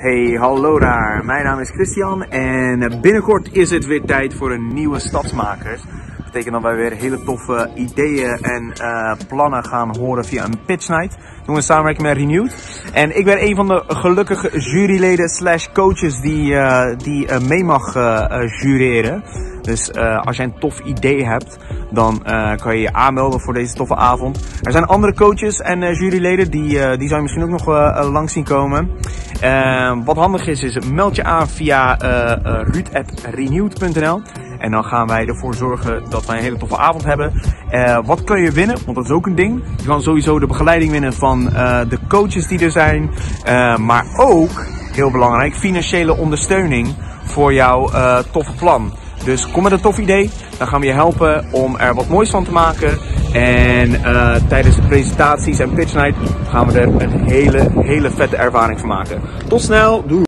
Hey, hallo daar. Mijn naam is Christian en binnenkort is het weer tijd voor een nieuwe Stadsmakers. Dat betekent dat wij weer hele toffe ideeën en uh, plannen gaan horen via een pitch night. Dat doen we samenwerking met Renewed. En ik ben een van de gelukkige juryleden slash coaches die, uh, die uh, mee mag jureren. Dus als jij een tof idee hebt, dan kan je je aanmelden voor deze toffe avond. Er zijn andere coaches en juryleden, die, die zou je misschien ook nog langs zien komen. Uh, wat handig is, is meld je aan via uh, uh, ruud.renewed.nl. En dan gaan wij ervoor zorgen dat wij een hele toffe avond hebben. Uh, wat kun je winnen? Want dat is ook een ding. Je kan sowieso de begeleiding winnen van uh, de coaches die er zijn. Uh, maar ook, heel belangrijk, financiële ondersteuning voor jouw toffe plan. Dus kom met een tof idee. Dan gaan we je helpen om er wat moois van te maken. En uh, tijdens de presentaties en pitch night gaan we er een hele, hele vette ervaring van maken. Tot snel, doei!